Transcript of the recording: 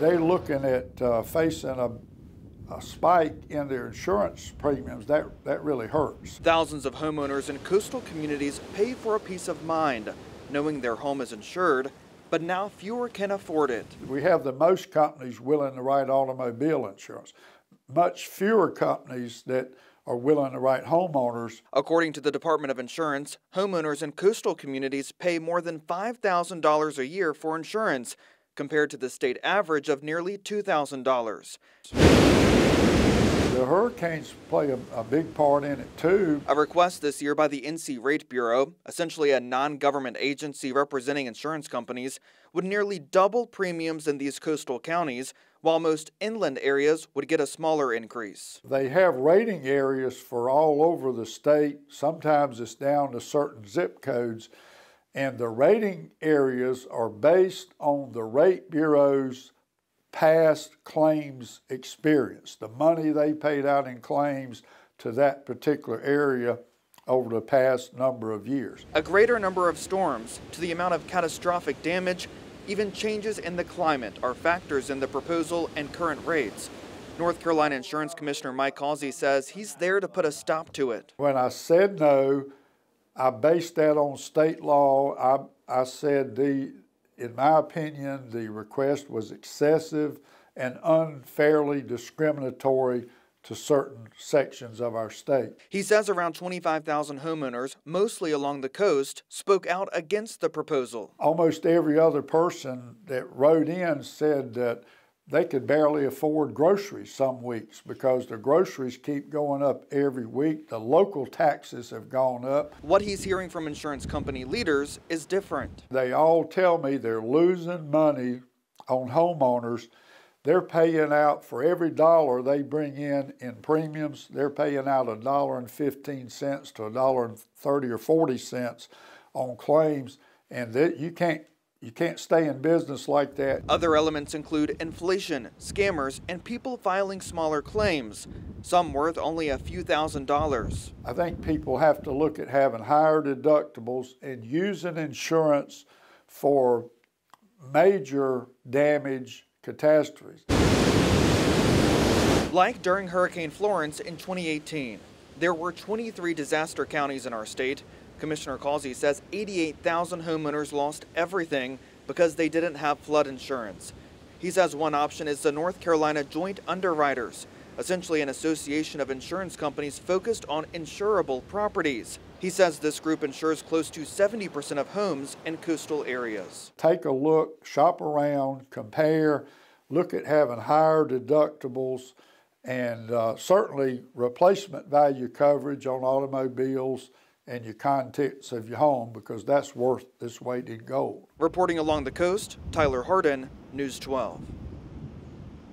they're looking at uh, facing a, a spike in their insurance premiums, that, that really hurts. Thousands of homeowners in coastal communities pay for a peace of mind, knowing their home is insured, but now fewer can afford it. We have the most companies willing to write automobile insurance, much fewer companies that are willing to write homeowners. According to the Department of Insurance, homeowners in coastal communities pay more than $5,000 a year for insurance, compared to the state average of nearly $2,000. The hurricanes play a, a, big part in it too. A request this year by the NC Rate Bureau, essentially a non government agency representing insurance companies, would nearly double premiums in these coastal counties, while most inland areas would get a smaller increase. They have rating areas for all over the state. Sometimes it's down to certain zip codes. And the rating areas are based on the rate bureau's past claims experience, the money they paid out in claims to that particular area over the past number of years. A greater number of storms to the amount of catastrophic damage, even changes in the climate are factors in the proposal and current rates. North Carolina Insurance Commissioner Mike Causey says he's there to put a stop to it. When I said no, I based that on state law. I, I said the, in my opinion, the request was excessive and unfairly discriminatory to certain sections of our state. He says around 25,000 homeowners, mostly along the coast, spoke out against the proposal. Almost every other person that wrote in said that they could barely afford groceries some weeks because the groceries keep going up every week. The local taxes have gone up. What he's hearing from insurance company leaders is different. They all tell me they're losing money on homeowners. They're paying out for every dollar they bring in in premiums, they're paying out a dollar and 15 cents to a dollar and 30 or 40 cents on claims. And that you can't you can't stay in business like that. Other elements include inflation, scammers, and people filing smaller claims, some worth only a few thousand dollars. I think people have to look at having higher deductibles and using insurance for major damage catastrophes. Like during Hurricane Florence in 2018, there were 23 disaster counties in our state Commissioner Causey says 88,000 homeowners lost everything because they didn't have flood insurance. He says one option is the North Carolina Joint Underwriters, essentially an association of insurance companies focused on insurable properties. He says this group insures close to 70% of homes in coastal areas. Take a look, shop around, compare, look at having higher deductibles and uh, certainly replacement value coverage on automobiles and your contents of your home because that's worth this weighted gold. Reporting along the coast, Tyler Hardin, News 12.